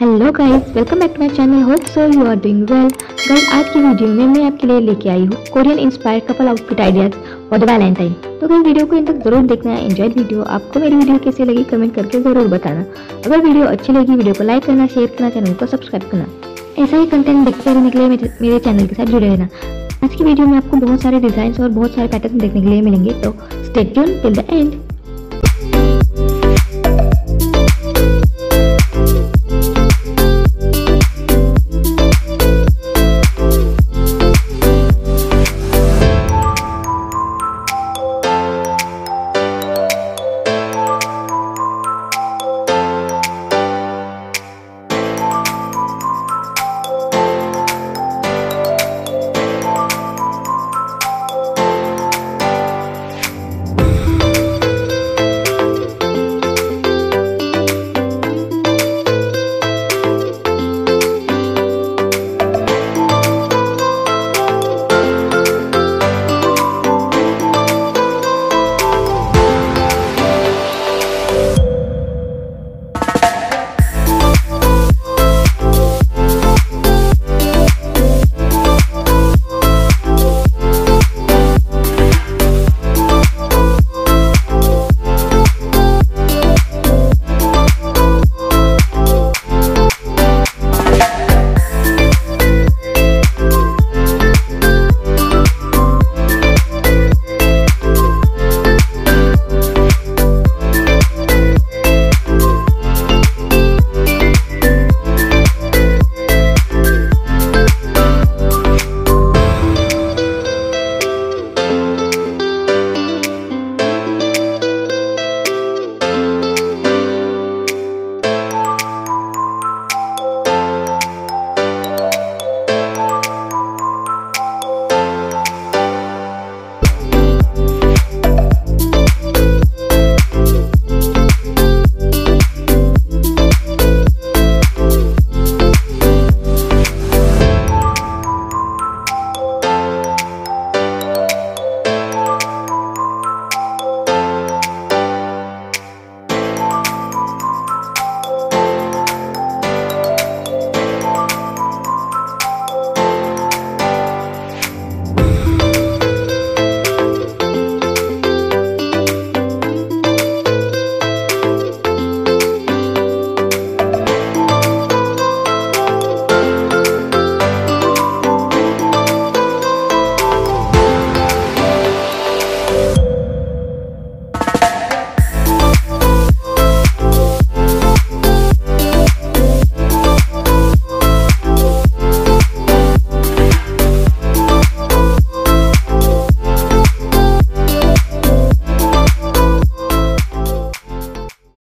Hello guys welcome back to my channel hope so you are doing well guys आज की video में मैं आपके लिए लेके आई हूँ Korean inspired couple outfit ideas for the Valentine तो गाइस वीडियो को इन तक ज़रूर देखना है। एंजॉय वीडियो आपको मेरी वीडियो कैसी लगी कमेंट करके ज़रूर बताना। अगर वीडियो अच्छी लगी वीडियो को लाइक करना शेयर करना चैनल को सब्सक्राइब करना। ऐसा ही कंटेंट देखते रहने के लिए मेरे चैनल के साथ जुड़े रहना। आज की वीडियो में आपको बहुत सारे डिज़ाइन और बहुत सारे पैटर्न देखने के लिए मिलेंगे। तो स्टेट टिल द एंड